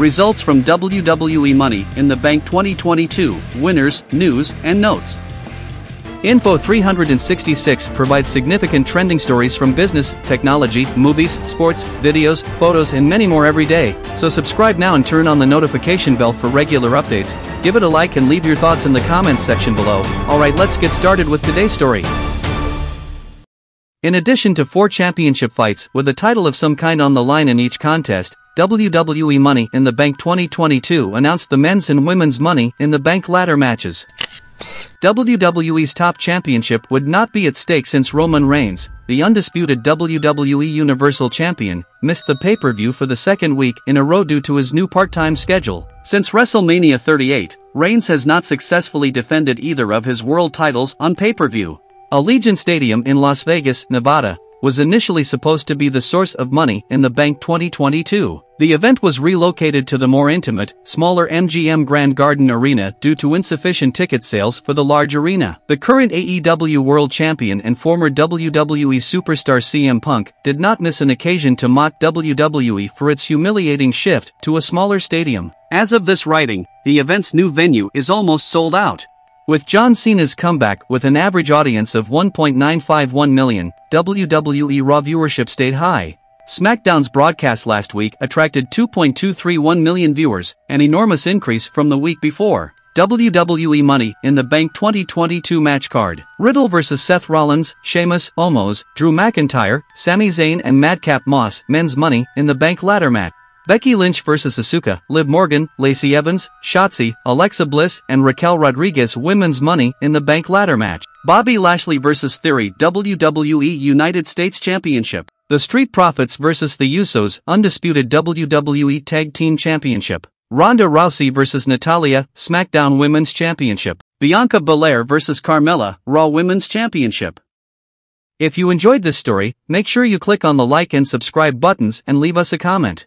Results from WWE Money in the Bank 2022, winners, news, and notes. Info 366 provides significant trending stories from business, technology, movies, sports, videos, photos, and many more every day. So subscribe now and turn on the notification bell for regular updates. Give it a like and leave your thoughts in the comments section below. Alright, let's get started with today's story. In addition to four championship fights with a title of some kind on the line in each contest, WWE Money in the Bank 2022 announced the men's and women's Money in the Bank ladder matches. WWE's top championship would not be at stake since Roman Reigns, the undisputed WWE Universal Champion, missed the pay-per-view for the second week in a row due to his new part-time schedule. Since WrestleMania 38, Reigns has not successfully defended either of his world titles on pay-per-view. Allegiant Stadium in Las Vegas, Nevada, was initially supposed to be the source of money in the Bank 2022. The event was relocated to the more intimate, smaller MGM Grand Garden Arena due to insufficient ticket sales for the large arena. The current AEW World Champion and former WWE superstar CM Punk did not miss an occasion to mock WWE for its humiliating shift to a smaller stadium. As of this writing, the event's new venue is almost sold out. With John Cena's comeback with an average audience of 1.951 million, WWE Raw viewership stayed high. SmackDown's broadcast last week attracted 2.231 million viewers, an enormous increase from the week before. WWE Money in the Bank 2022 match card. Riddle vs. Seth Rollins, Sheamus, Omos, Drew McIntyre, Sami Zayn and Madcap Moss, men's money in the Bank ladder match. Becky Lynch vs. Asuka, Liv Morgan, Lacey Evans, Shotzi, Alexa Bliss, and Raquel Rodriguez Women's Money in the Bank Ladder match. Bobby Lashley vs. Theory WWE United States Championship. The Street Profits vs. The Usos Undisputed WWE Tag Team Championship. Ronda Rousey vs. Natalya SmackDown Women's Championship. Bianca Belair vs. Carmella Raw Women's Championship. If you enjoyed this story, make sure you click on the like and subscribe buttons and leave us a comment.